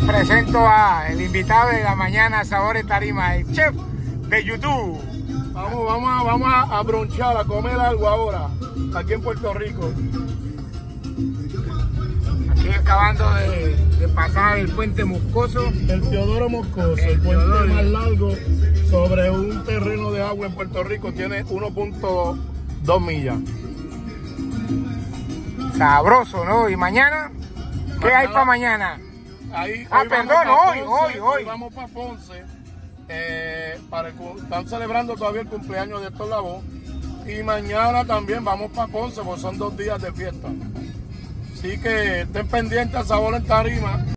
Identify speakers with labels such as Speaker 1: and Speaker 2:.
Speaker 1: presento a el invitado de la mañana Sabores Tarima, el chef de YouTube.
Speaker 2: Vamos, vamos, a, vamos a, a bronchar, a comer algo ahora, aquí en Puerto Rico.
Speaker 1: Aquí acabando de, de pasar el puente Moscoso.
Speaker 2: El Teodoro Moscoso,
Speaker 1: El
Speaker 2: el, puente
Speaker 1: Teodoro.
Speaker 2: más largo sobre un terreno de agua en Puerto Rico, tiene 1.2 millas.
Speaker 1: Sabroso, ¿no? ¿Y mañana? ¿Qué hay para mañana?
Speaker 2: Ahí,
Speaker 1: Ah,
Speaker 2: hoy
Speaker 1: perdón, hoy,
Speaker 2: Ponce,
Speaker 1: hoy, hoy.
Speaker 2: vamos para Ponce. eh, para el están celebrando todavía el cumpleaños de Héctor Lavoe. Y mañana también vamos para Ponce, porque son dos días de fiesta. Así que estén pendientes a Sabor en Tarima.